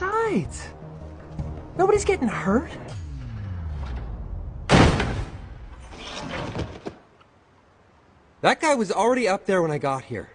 Besides, nobody's getting hurt. That guy was already up there when I got here.